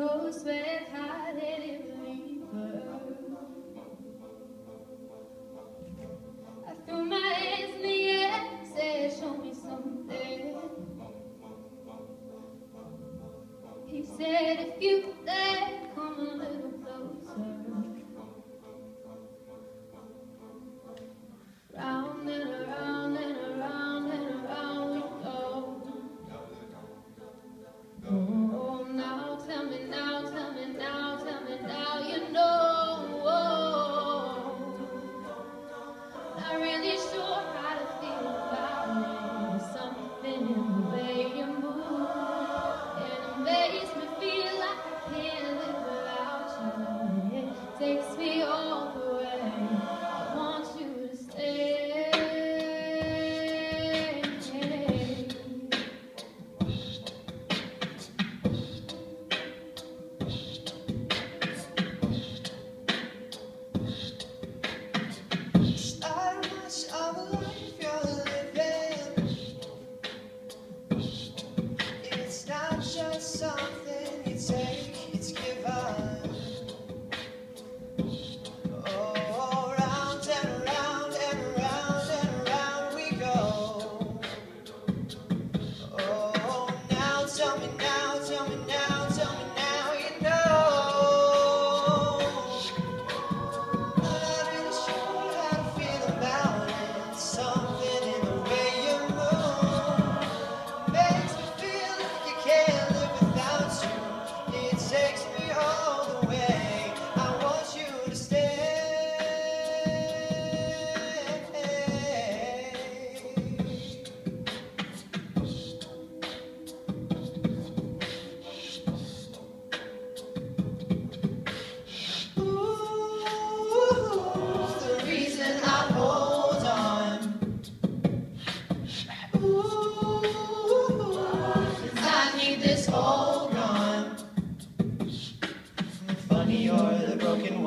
I threw my hands in the air, said, show me something. He said, if you dare,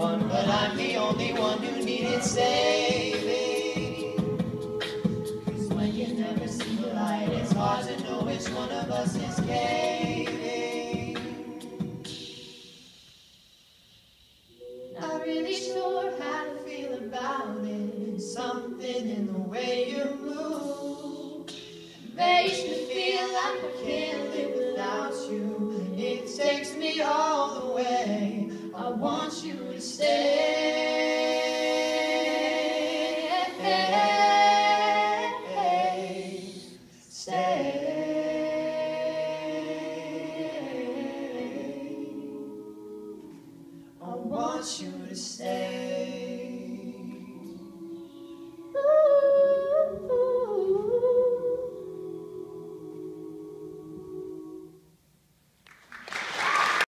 one, but I'm the only one who needed saving. Cause when you never see the light, it's hard to know which one of us is caving. Not really sure how to feel about it. Something in the way you move makes me feel like I can't live without you. It takes me all the way. I want you I want you to stay.